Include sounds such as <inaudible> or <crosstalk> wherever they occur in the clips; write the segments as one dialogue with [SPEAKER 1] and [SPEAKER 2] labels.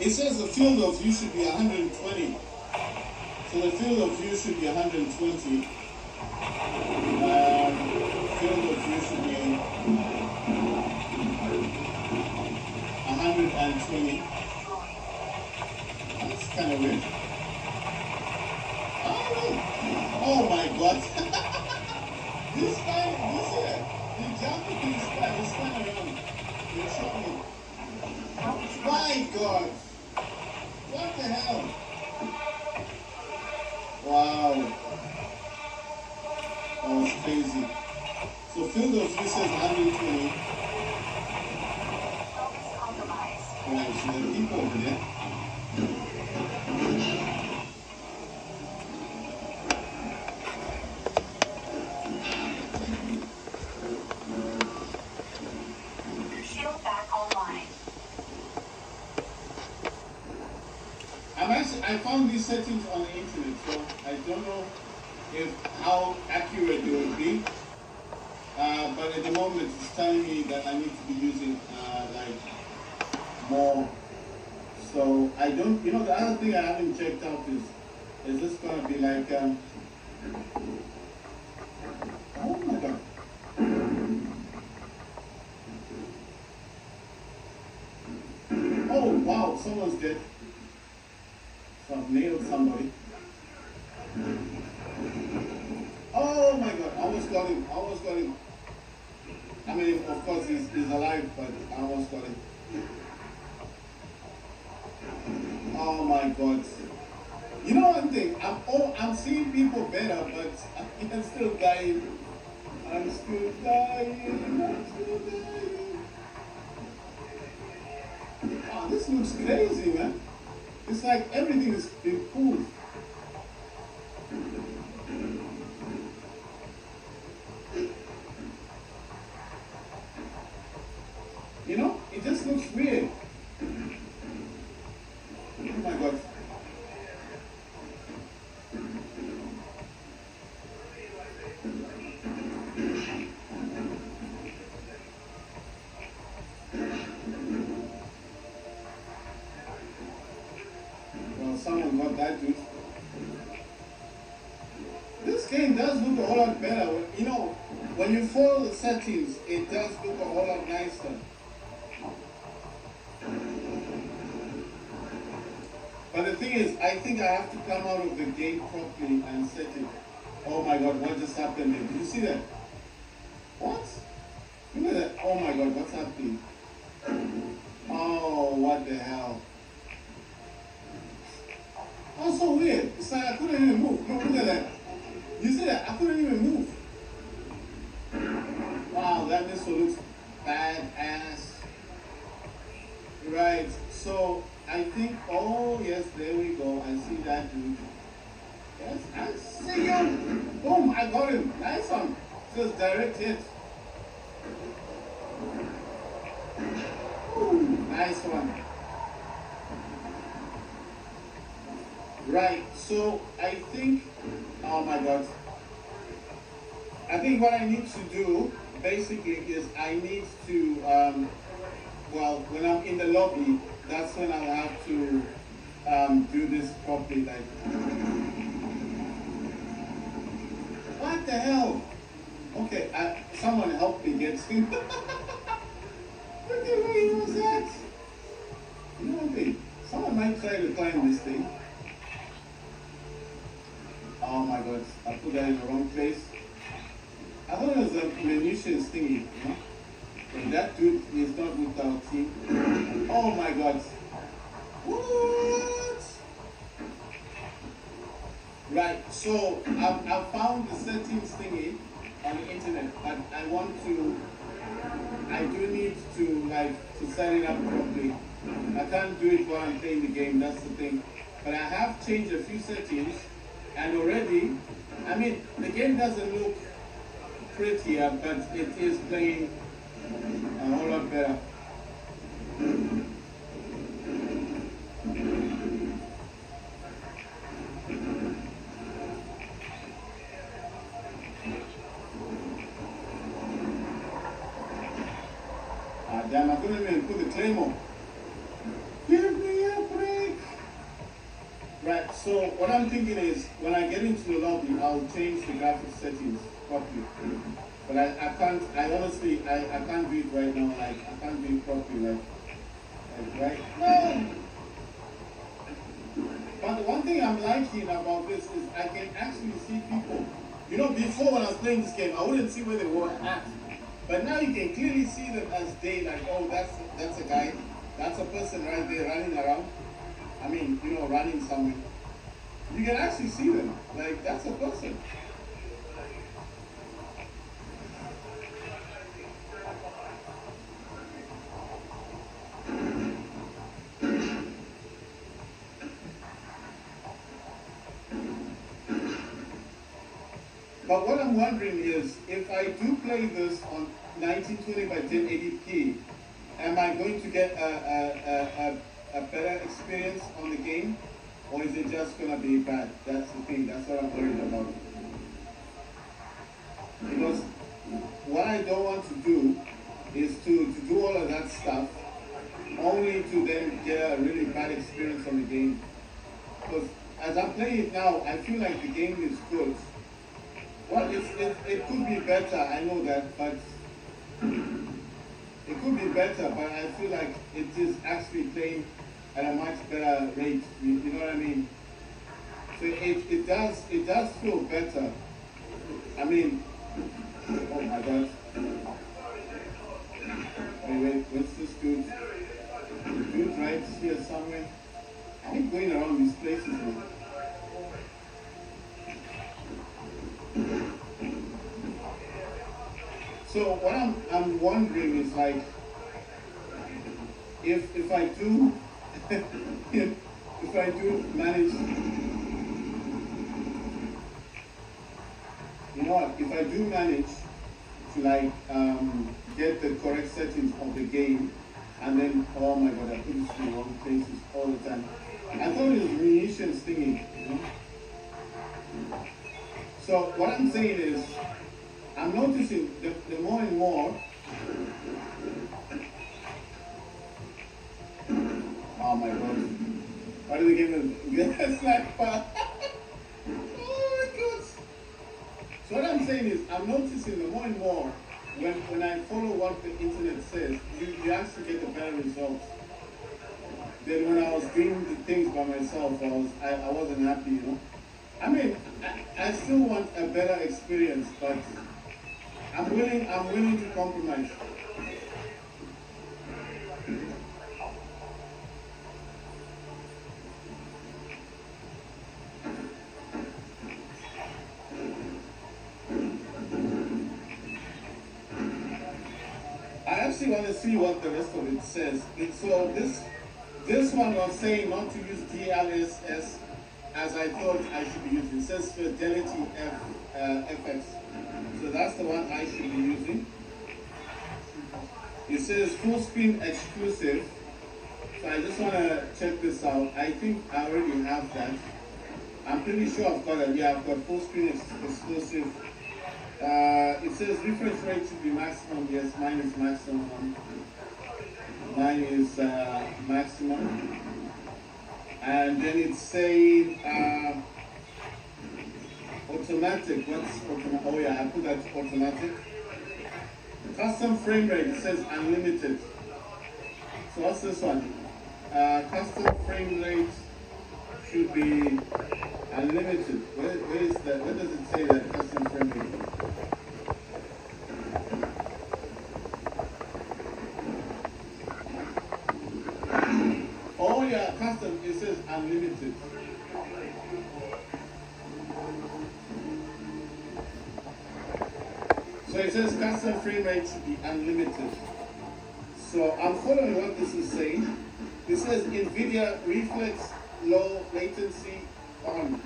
[SPEAKER 1] It says the field of view should be 120. So the field of view should be 120. Um, field of view should be 120. That's kind of weird. Oh, my god. <laughs> this guy, this here, the this guy, this kind around. You're showing. My god. What the hell? Wow. That was crazy. So of view says 120. Right, so there are people over there. I found these settings on the internet, so I don't know if how accurate they will be. Uh, but at the moment, it's telling me that I need to be using uh, like more. So I don't, you know, the other thing I haven't checked out is, is this gonna be like, um, oh my god. Oh wow, someone's dead. So I've nailed somebody. Oh my god, I almost got him. I almost got him. I mean, of course, he's, he's alive, but I got him. Oh my god. You know one thing? I'm oh, I'm seeing people better, but I'm still dying. I'm still dying. I'm still dying. Oh, this looks crazy, man. It's like everything is being But the thing is, I think I have to come out of the game properly and set it. Oh my god, what just happened there? Did you see that? What? Look at that. Oh my god, what's happening? <clears throat> Oh, what the hell? Oh, so weird. It's like I couldn't even move. No, look at that. You see that? I couldn't even move. Wow, that missile looks badass. Right. So I think. Oh yes, there we go. I see that dude. Yes, I see him. Boom! I got him. Nice one. Just direct hit. Ooh, nice one. Right. So I think. Oh my God. I think what I need to do basically is I need to. Um, well, when I'm in the lobby, that's when I'll have to um, do this properly. Like, what the hell? Okay, someone help me get him. what the hell was that? You know what? Thing? Someone might try to climb this thing. Oh my god, I put that in the wrong place. I thought it was a munitions thingy, you know? And that dude is not with our team. Oh my god. What? Right, so I've, I've found the settings thingy on the internet, but I want to, I do need to like, to set it up properly. I can't do it while I'm playing the game, that's the thing. But I have changed a few settings, and already, I mean, the game doesn't look prettier, but it is playing a whole lot better. Ah, damn, I put the claymore. Give me a So what I'm thinking is, when I get into the lobby, I'll change the graphic settings properly. But I, I can't, I honestly, I, I can't do it right now, like, I can't do it properly, like, like right now. But the one thing I'm liking about this is I can actually see people. You know, before when I was playing this game, I wouldn't see where they were at. But now you can clearly see them as they like, oh, that's that's a guy, that's a person right there running around. I mean, you know, running somewhere. You can actually see them. Like, that's a person. Wondering is, if I do play this on 1920 by 1080p, am I going to get a, a, a, a, better experience on the game? Or is it just going to be bad? That's the thing, that's what I'm worried about. Because what I don't want to do is to, to do all of that stuff only to then get a really bad experience on the game. Because as I'm playing it now, I feel like the game is good. Well, it's, it, it could be better, I know that, but it could be better, but I feel like it is actually playing at a much better rate. You, you know what I mean? So it, it does it does feel better. I mean, oh my God. Wait, what's this dude? The dude right here somewhere. I keep going around these places. So what I'm I'm wondering is like if if I do if, <laughs> if I do manage you know what if I do manage to like um, get the correct settings of the game and then oh my god I put this in the wrong places all the time. I thought it was munitions thingy, you know? So what I'm saying is I'm noticing the, the more and more. <laughs> Oh my god. Why did they give me get sniper? oh my god. So what I'm saying is I'm noticing the more and more when when I follow what the internet says, you, you actually get a better result. Then when I was doing the things by myself, I was I, I wasn't happy, you know. I mean, I, I still want a better experience, but I'm willing, I'm willing to compromise. I actually want to see what the rest of it says. So this this one was saying not to use DLSS as I thought I should be using. Says Fidelity F, uh, FX. So that's the one I should be using. It says full screen exclusive. So I just want to check this out. I think I already have that. I'm pretty sure I've got it. Yeah, I've got full screen ex exclusive. Uh, it says refresh rate should be maximum. Yes, mine is maximum. Mine is uh, maximum. And then it saying uh, automatic. What's automatic? Oh yeah, I put that automatic. Custom frame rate, it says unlimited. So what's this one? Uh, custom frame rate should be unlimited. Where, where is that? Where does it say that custom frame rate? Oh yeah, custom, it says unlimited. So it says frame rate should be unlimited. So I'm following what this is saying. This says NVIDIA reflex low latency on.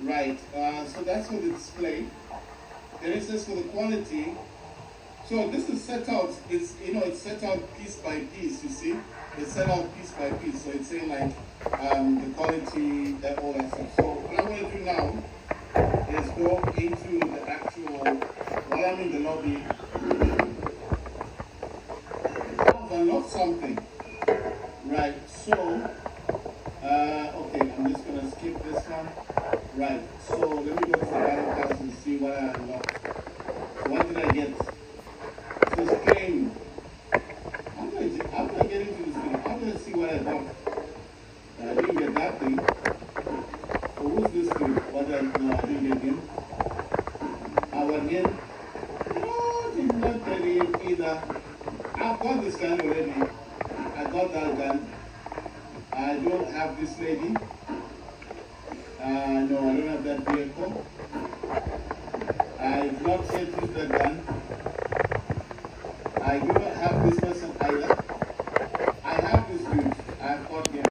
[SPEAKER 1] Right, uh, so that's for the display. Then it says for the quality. So this is set out, it's, you know, it's set out piece by piece, you see? It's set out piece by piece. So it's saying like um, the quality, that all that stuff. So what I'm going to do now is go into the actual, am in the lobby. Download something. Right, so, uh, okay, I'm just going to skip this one. Either. I've got this gun already. I got that gun. I don't have this lady. Uh, no, I don't have that vehicle. I've not yet used that gun. I do not have this person either.